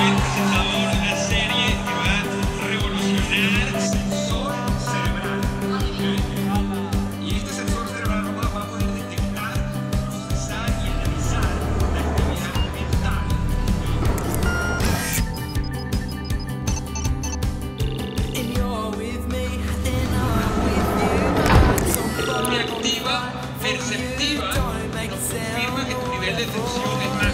Este de la serie que va a revolucionar sensor cerebral y este sensor cerebral va a poder detectar, procesar y analizar la actividad mental. Es muy activa, perceptiva, nos confirma que tu nivel de tensión